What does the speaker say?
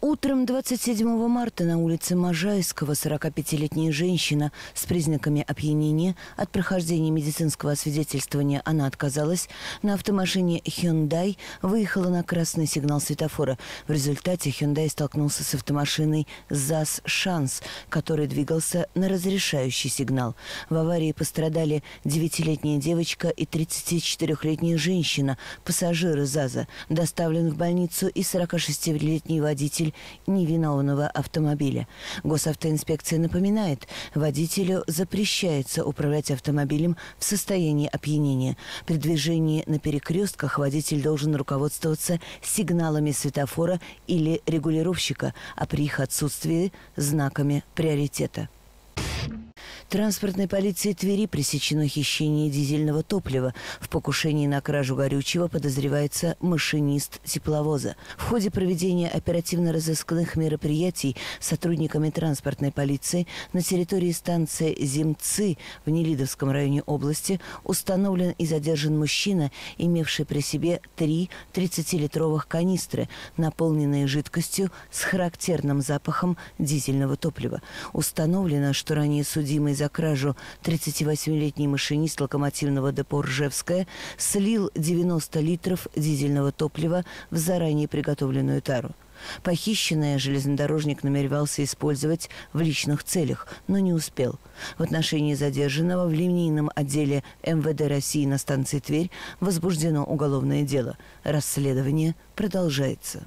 Утром 27 марта на улице Можайского 45-летняя женщина с признаками опьянения от прохождения медицинского освидетельствования она отказалась. На автомашине Hyundai выехала на красный сигнал светофора. В результате Hyundai столкнулся с автомашиной ЗАЗ «Шанс», который двигался на разрешающий сигнал. В аварии пострадали 9-летняя девочка и 34-летняя женщина, пассажиры ЗАЗа. Доставлен в больницу и 46-летний водитель водитель невиновного автомобиля. Госавтоинспекция напоминает, водителю запрещается управлять автомобилем в состоянии опьянения. При движении на перекрестках водитель должен руководствоваться сигналами светофора или регулировщика, а при их отсутствии – знаками приоритета. Транспортной полиции Твери пресечено хищение дизельного топлива. В покушении на кражу горючего подозревается машинист тепловоза. В ходе проведения оперативно-розыскных мероприятий сотрудниками транспортной полиции на территории станции Земцы в Нелидовском районе области установлен и задержан мужчина, имевший при себе три 30-литровых канистры, наполненные жидкостью с характерным запахом дизельного топлива. Установлено, что ранее судимый за кражу 38-летний машинист локомотивного депо «Ржевская» слил 90 литров дизельного топлива в заранее приготовленную тару. Похищенное железнодорожник намеревался использовать в личных целях, но не успел. В отношении задержанного в линейном отделе МВД России на станции Тверь возбуждено уголовное дело. Расследование продолжается.